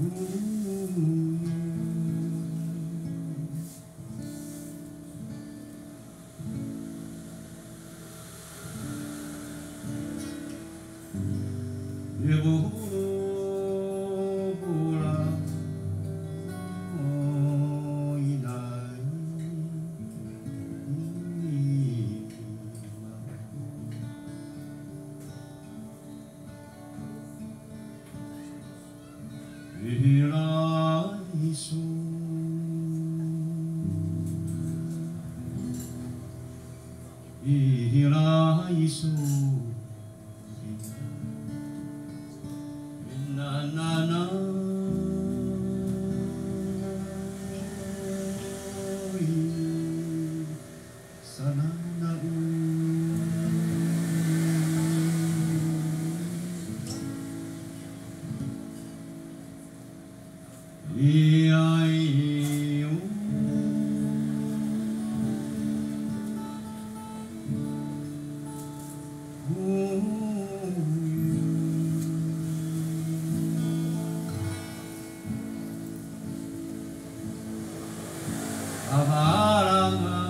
Mm-hmm. 이라이소. Rama Rama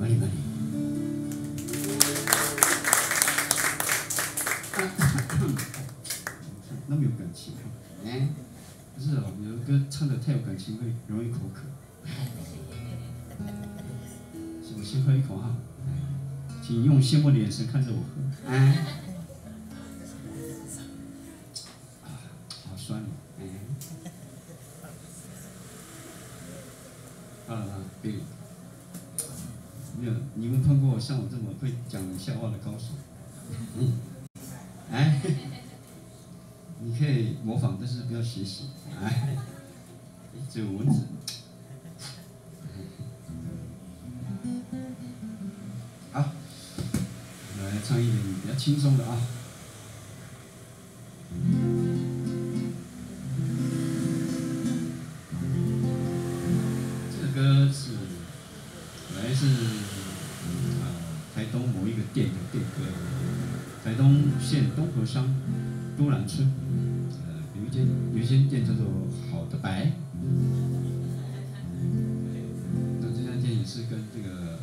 哪里哪里？那么有感情，哎，不是哦，有的歌唱的太有感情会容易口渴。我先喝一口哈，请用羡慕的眼神看着我喝。哎，啊好酸哦，哎，啊啊，对，没有，你们碰过像我这么会讲笑话的高手？嗯，哎，你可以模仿，但是不要学习。哎，只有蚊子。唱一点比较轻松的啊。县东河乡都兰村，呃有一间有一间店叫做好的白，那这家店也是跟这个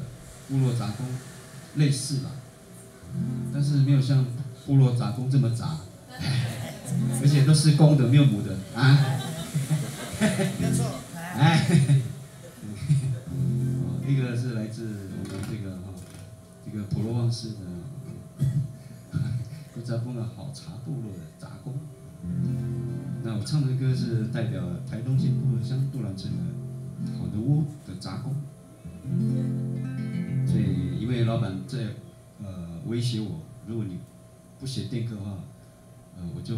部落杂工类似吧。但是没有像部落杂工这么杂，而且都是公的，没有母的。啊。没错，哎，一个是来自我们这个哈，这个普罗旺斯的，有杂工的好茶部落的杂工。那我唱的歌是代表台东县部落乡杜兰镇的好的屋的杂工。所以一位老板在呃。威胁我，如果你不写电歌的话，呃，我就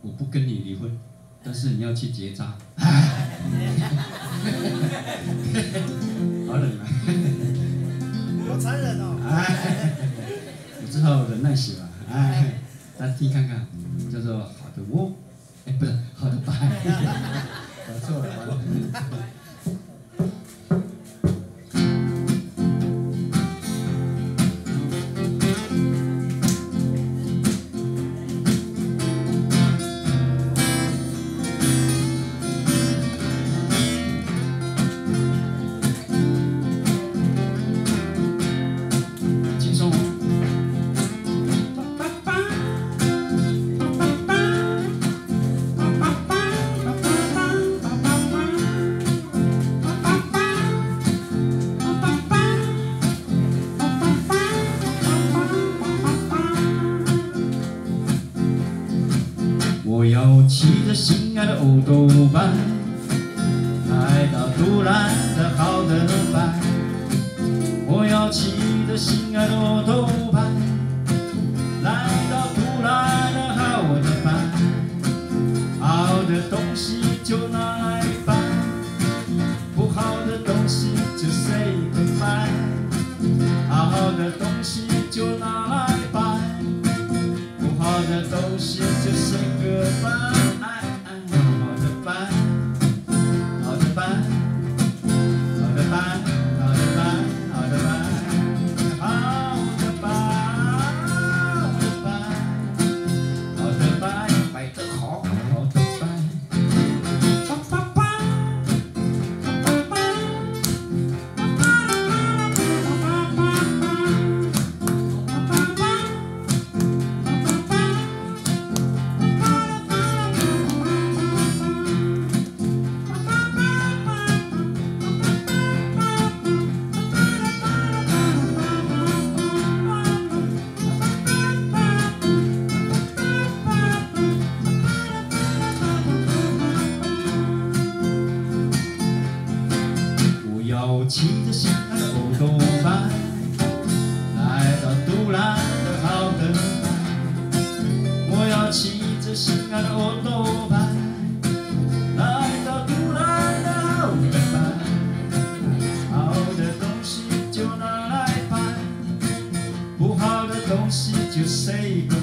我不跟你离婚，但是你要去结扎。好冷啊！好残忍哦！我只好忍耐写了。哎，大家听看看，叫做好的窝，哎，不是好的白，搞错了。心爱的欧兜拜，来到杜兰的好的白。我要骑着心爱的欧兜拜，来到杜兰的好的白。好的东西就拿 say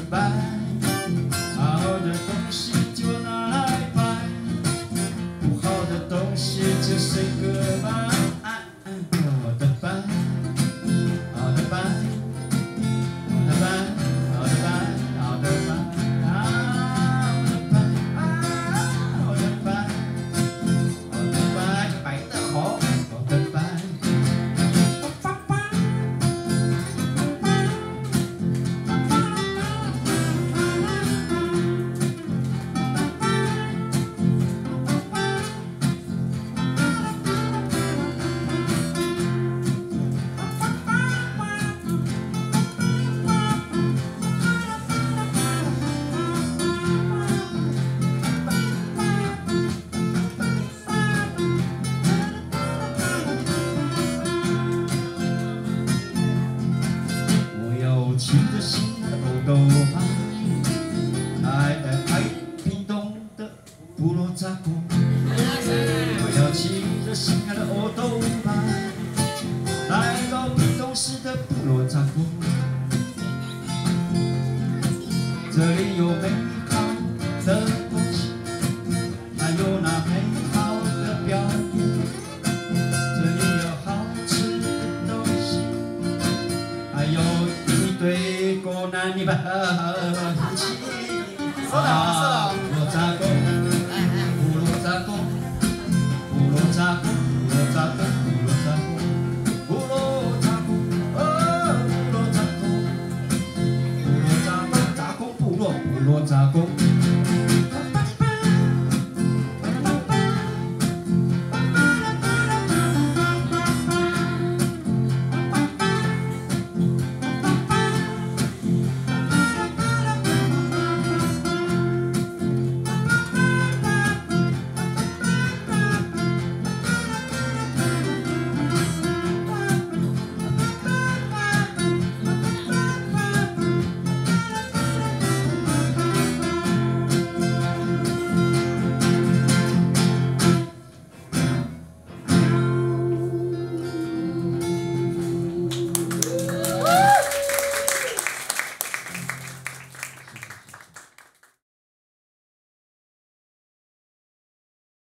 这里有美好 Giá